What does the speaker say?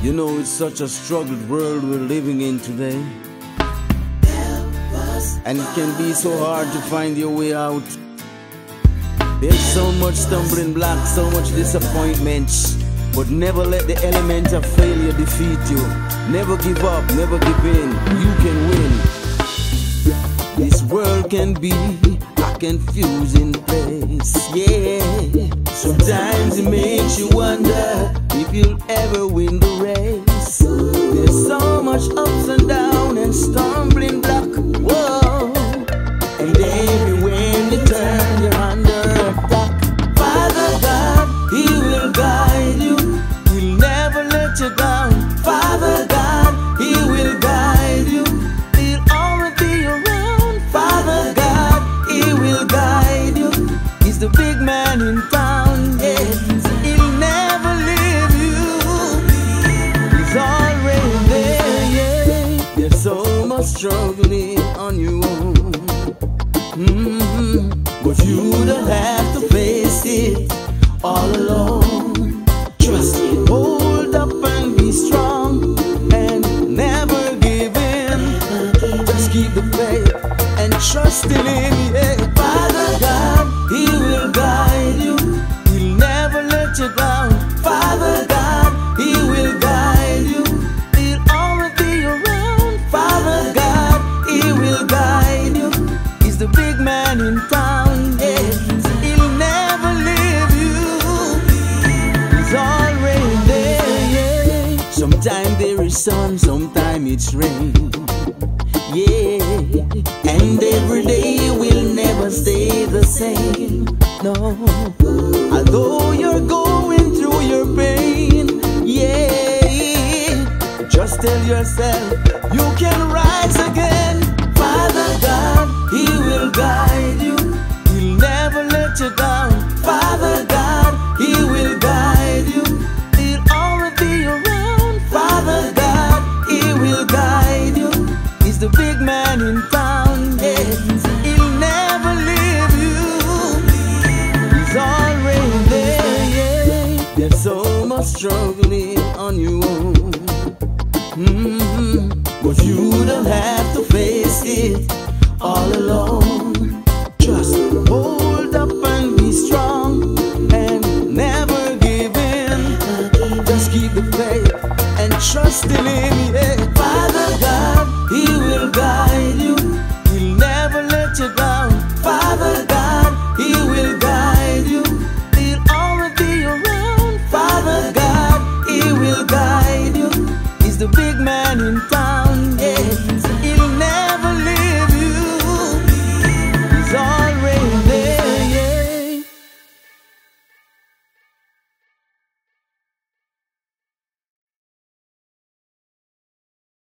You know, it's such a struggled world we're living in today. And it can be so hard to find your way out. There's so much stumbling blocks, so much disappointments. But never let the element of failure defeat you. Never give up, never give in. You can win. This world can be a confusing place, yeah. Sometimes it makes you wonder if you'll ever win struggling on your own. Mhm. But you don't have to face it all alone. Trust me, hold up and be strong and never give in. Just keep the faith and trust in Him. Sometimes there is sun, sometimes it's rain. Yeah, and every day will never stay the same. No, although you're going through your pain, yeah, just tell yourself you can rise again. Father God, He will guide much struggling on your own. Mhm. But you don't have to face it all alone. Just hold up and be strong and never give in. Just keep the faith and trust in Him. Yeah.